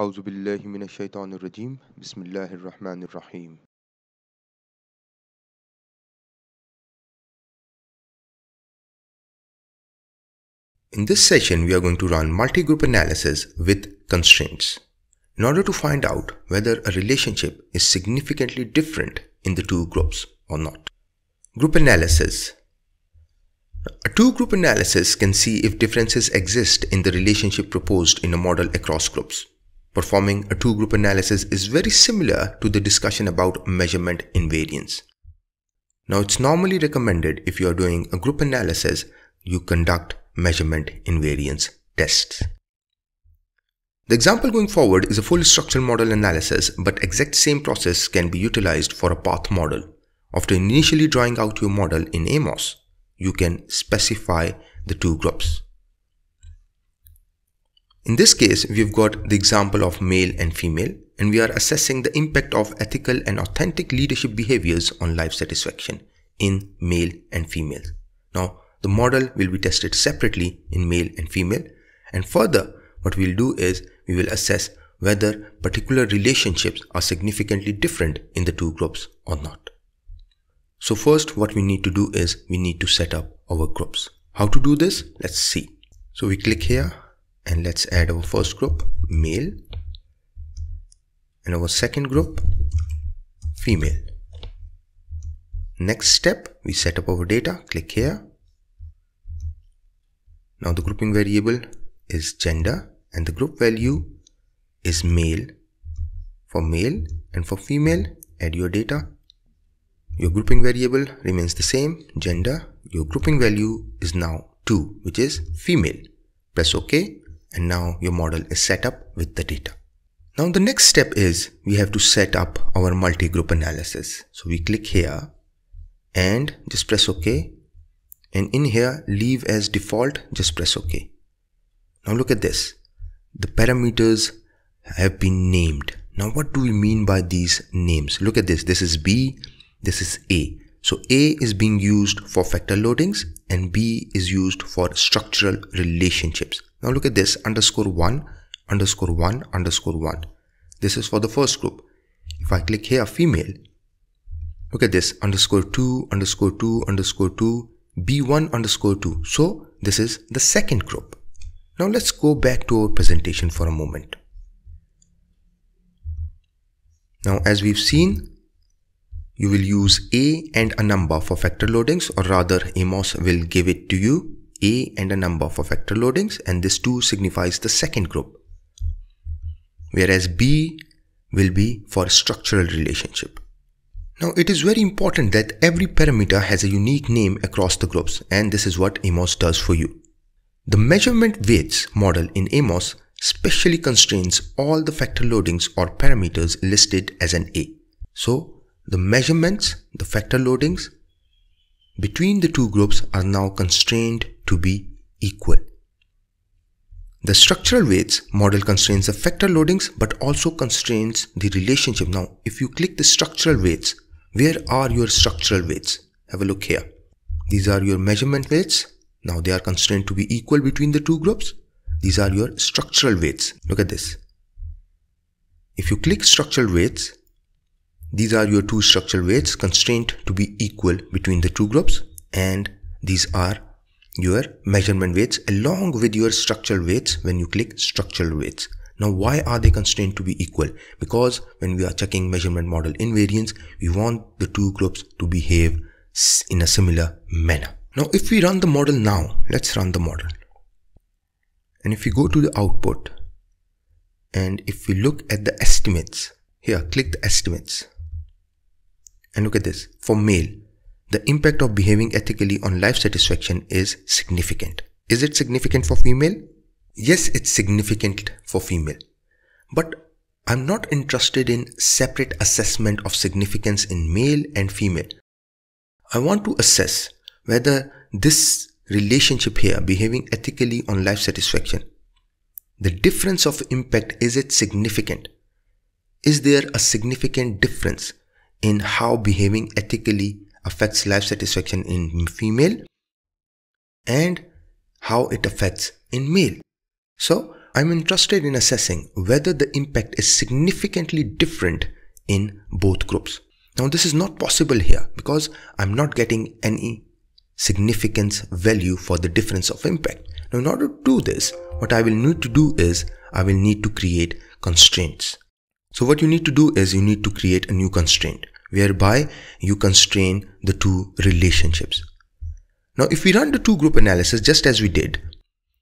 أعوذ بالله من الشيطان الرجيم بسم الله الرحمن الرحيم In this session, we are going to run multi-group analysis with constraints in order to find out whether a relationship is significantly different in the two groups or not. Group analysis. A two-group analysis can see if differences exist in the relationship proposed in a model across groups. Performing a two-group analysis is very similar to the discussion about measurement invariance. Now, it's normally recommended if you are doing a group analysis, you conduct measurement invariance tests. The example going forward is a full structural model analysis, but exact same process can be utilized for a path model. After initially drawing out your model in AMOS, you can specify the two groups. In this case, we've got the example of male and female, and we are assessing the impact of ethical and authentic leadership behaviors on life satisfaction in male and female. Now, the model will be tested separately in male and female, and further, what we'll do is we will assess whether particular relationships are significantly different in the two groups or not. So first what we need to do is we need to set up our groups. How to do this? Let's see. So we click here and let's add our first group male and our second group female. Next step we set up our data click here. Now the grouping variable is gender and the group value is male for male and for female add your data your grouping variable remains the same, gender. Your grouping value is now 2, which is female. Press OK and now your model is set up with the data. Now the next step is we have to set up our multi-group analysis. So we click here and just press OK and in here leave as default just press OK. Now look at this. The parameters have been named. Now what do we mean by these names? Look at this. This is B, this is A. So A is being used for factor loadings and B is used for structural relationships. Now look at this underscore 1 underscore 1 underscore 1. This is for the first group. If I click here female, look at this underscore 2 underscore 2 underscore 2 B1 underscore 2. So this is the second group. Now let's go back to our presentation for a moment. Now as we've seen you will use a and a number for factor loadings or rather AMOS will give it to you a and a number for factor loadings and this 2 signifies the second group whereas b will be for structural relationship. Now it is very important that every parameter has a unique name across the groups and this is what AMOS does for you. The measurement weights model in AMOS specially constrains all the factor loadings or parameters listed as an A. So the measurements, the factor loadings between the two groups are now constrained to be equal. The structural weights model constrains the factor loadings but also constrains the relationship. Now, if you click the structural weights, where are your structural weights? Have a look here. These are your measurement weights. Now they are constrained to be equal between the two groups. These are your structural weights. Look at this. If you click structural weights, these are your two structural weights constrained to be equal between the two groups and these are your measurement weights along with your structural weights when you click structural weights. Now why are they constrained to be equal? Because when we are checking measurement model invariance, we want the two groups to behave in a similar manner. Now if we run the model now, let's run the model. And if we go to the output and if we look at the estimates, here click the estimates and look at this. For male, the impact of behaving ethically on life satisfaction is significant. Is it significant for female? Yes, it's significant for female. But I'm not interested in separate assessment of significance in male and female. I want to assess whether this relationship here, behaving ethically on life satisfaction, the difference of impact, is it significant? Is there a significant difference in how behaving ethically affects life satisfaction in female and how it affects in male. So I'm interested in assessing whether the impact is significantly different in both groups. Now this is not possible here because I'm not getting any significance value for the difference of impact. Now in order to do this, what I will need to do is I will need to create constraints. So what you need to do is you need to create a new constraint whereby you constrain the two relationships. Now if we run the two group analysis just as we did,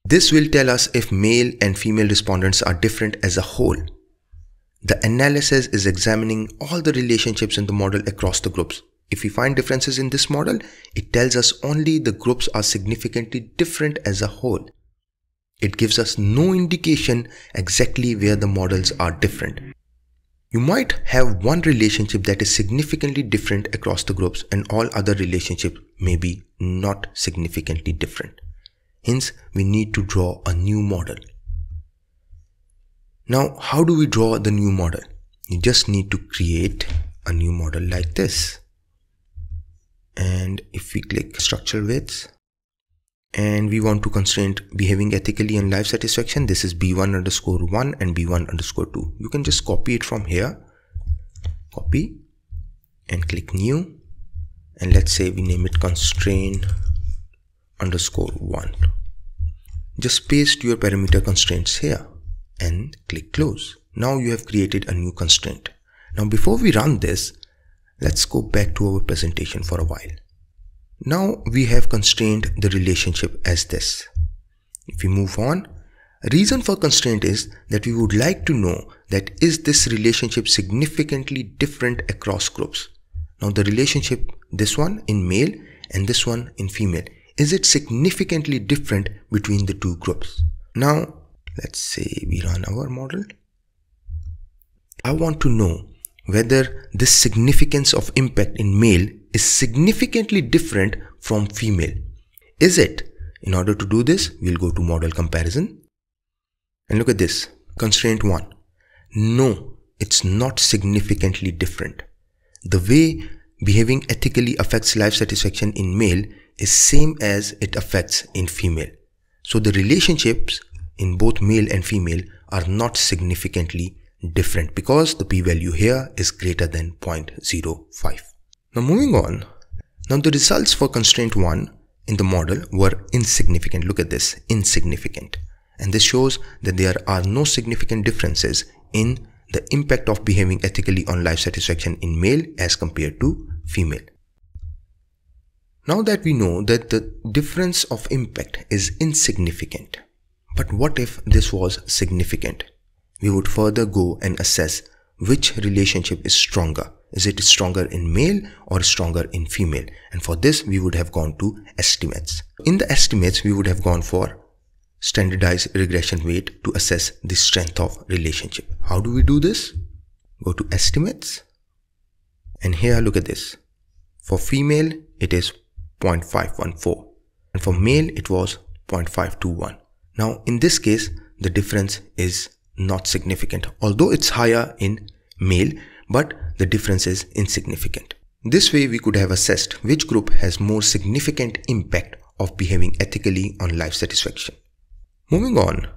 this will tell us if male and female respondents are different as a whole. The analysis is examining all the relationships in the model across the groups. If we find differences in this model, it tells us only the groups are significantly different as a whole. It gives us no indication exactly where the models are different. You might have one relationship that is significantly different across the groups and all other relationships may be not significantly different. Hence, we need to draw a new model. Now, how do we draw the new model? You just need to create a new model like this. And if we click structural weights, and we want to constrain behaving ethically and life satisfaction. This is b1 underscore 1 and b1 underscore 2 you can just copy it from here. Copy and click new. And let's say we name it constraint underscore 1 just paste your parameter constraints here and click close. Now you have created a new constraint. Now before we run this let's go back to our presentation for a while now we have constrained the relationship as this. If we move on, reason for constraint is that we would like to know that is this relationship significantly different across groups. Now the relationship, this one in male and this one in female, is it significantly different between the two groups? Now let's say we run our model. I want to know whether this significance of impact in male is significantly different from female. Is it? In order to do this, we'll go to model comparison. And look at this, constraint 1. No, it's not significantly different. The way behaving ethically affects life satisfaction in male is same as it affects in female. So the relationships in both male and female are not significantly different because the p-value here is greater than 0.05. Now moving on, now the results for constraint 1 in the model were insignificant. Look at this, insignificant. And this shows that there are no significant differences in the impact of behaving ethically on life satisfaction in male as compared to female. Now that we know that the difference of impact is insignificant, but what if this was significant? We would further go and assess which relationship is stronger is it stronger in male or stronger in female? And for this, we would have gone to estimates. In the estimates, we would have gone for standardized regression weight to assess the strength of relationship. How do we do this? Go to estimates. And here, look at this. For female, it is 0.514. And for male, it was 0.521. Now, in this case, the difference is not significant. Although it's higher in male, but the difference is insignificant. This way we could have assessed which group has more significant impact of behaving ethically on life satisfaction. Moving on,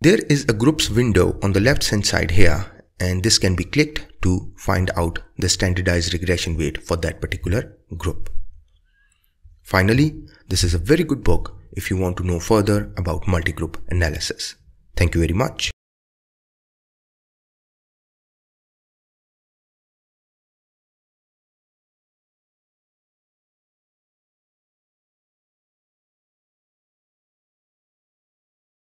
there is a groups window on the left hand side here and this can be clicked to find out the standardized regression weight for that particular group. Finally, this is a very good book if you want to know further about multi-group analysis. Thank you very much.